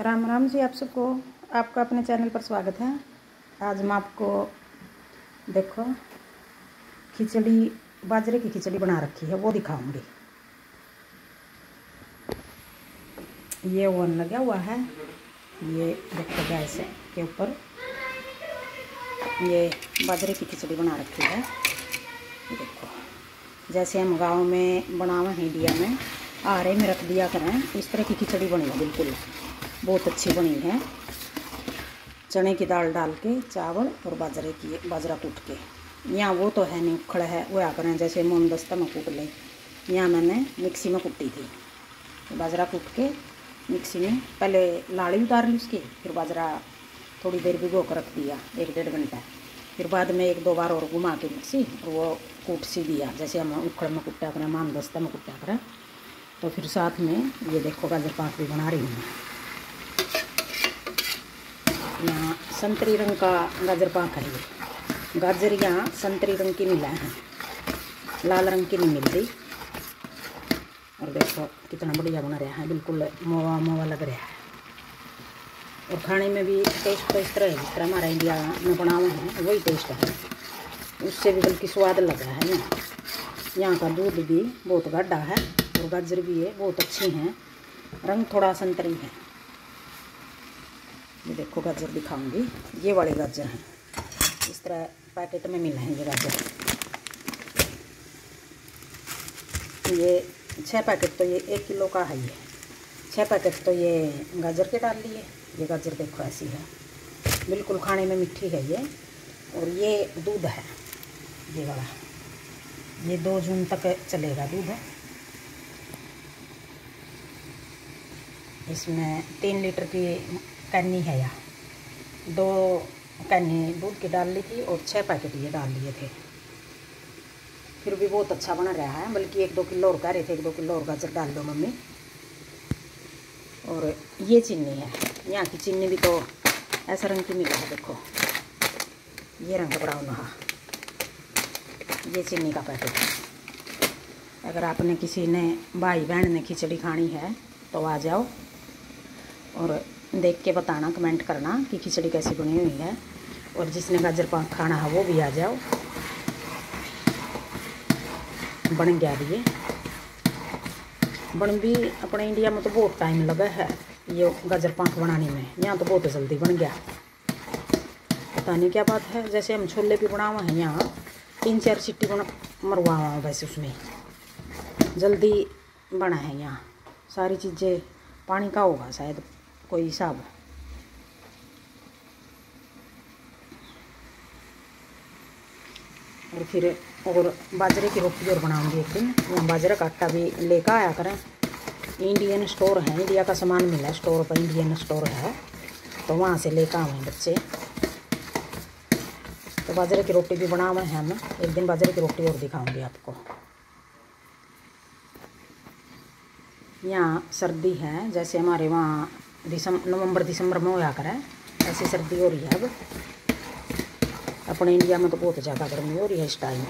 राम राम जी आप सबको, आपका अपने चैनल पर स्वागत है। आज मैं आपको देखो, खिचड़ी, बाजरे की खिचड़ी बना रखी है, वो दिखाऊँगी। ये ओवन लगा हुआ है, ये देखो गैस के ऊपर। ये बाजरे की खिचड़ी बना रखी है, देखो। जैसे हम गाँव में बनावे इंडिया में आरे में रख दिया करें, इस तरह की खिचड़ी बनी बिल्कुल। बहुत अच्छी बनी है। चने की दाल डाल के, चावल और बाजरे की, बाजरा कूट के। यहाँ वो तो है नहीं, उखड़ा है, वो आ करें जैसे मोम दस्ता में कूट लें। यहाँ मैंने मिक्सी में कूटी थी। बाजरा कूट के मिक्सी में, पहले लाड़ी उतार ली उसकी, फिर बाजरा थोड़ी देर भिगो कर रख दिया, एक डेढ़ घंटा। फिर बाद में एक दो बार और घुमा के मिक्सी, और वो कूट सी दिया, जैसे हम उखड़ में कुटा करें माम दस्ता में कुटा करें। तो फिर साथ में ये देखो गाजर पाक भी बना रही हूँ। यहाँ संतरी रंग का गाजर पाक है ये गाजर यहाँ संतरी रंग की मिला है लाल रंग की नहीं मिल रही और देखो कितना बढ़िया बना रहा है बिल्कुल मोवा मोवा लग रहा है और खाने में भी टेस्ट तो इस तरह है जिस तरह हमारा इंडिया में बनावे हैं वही टेस्ट है उससे भी बल्कि स्वाद लग रहा है यहाँ यहाँ का दूध भी बहुत गड्ढा है और गाजर भी है बहुत अच्छी हैं रंग थोड़ा संतरी है ये देखो गाजर दिखाऊँगी। ये वाले गाजर हैं। इस तरह पैकेट में मिले हैं ये गाजर ये छः पैकेट तो ये एक किलो का है ये। छः पैकेट तो ये गाजर के डाल लिए। ये गाजर देखो ऐसी है। बिल्कुल खाने में मिठी है ये। और ये दूध है। ये वाला। ये दो जून तक चलेगा दूध। इसमें तीन लीटर की कैनी है यहाँ दो कैनी दूध की डाल ली थी और छः पैकेट ये डाल लिए थे। फिर भी बहुत अच्छा बना रहा है, बल्कि एक दो किलो और कह रहे थे, एक दो किलो और गाजर डाल दो मम्मी। और ये चीनी है, यहाँ की चीनी भी तो ऐसा रंग की मिला है, देखो। ये रंग ब्राउन रहा ये चीनी का पैकेट अगर आपने किसी ने भाई बहन ने खिचड़ी खानी है तो आ जाओ। और देख के बताना कमेंट करना कि खिचड़ी कैसी बनी हुई है। और जिसने गाजर पाक खाना है, वो भी आ जाओ। बन गया भी ये। बन भी अपने इंडिया में तो बहुत टाइम लगा है, ये गाजर पाक बनाने में। यहाँ तो बहुत जल्दी बन गया। पता नहीं क्या बात है, जैसे हम छोले भी बनावा हैं यहाँ, तीन चार सीटी बना मरवा हुआ वैसे उसमें। जल्दी बना है यहाँ। सारी चीज़ें पानी का होगा शायद। कोई हिसाब। और फिर और बाजरे की रोटी और बनाऊँगी एक दिन। यहाँ बाजरे का आटा भी लेकर आया करें। इंडियन स्टोर है, इंडिया का सामान मिला स्टोर पर इंडियन स्टोर है। तो वहाँ से लेकर आए बच्चे। तो बाजरे की रोटी भी बनावे हैं हम एक दिन बाजरे की रोटी और दिखाऊँगी आपको। यहाँ सर्दी है, जैसे हमारे वहाँ दिसंबर नवंबर, दिसंबर में होया करें। ऐसी सर्दी हो रही है अब। अपने इंडिया में तो बहुत ज़्यादा गर्मी हो रही है इस टाइम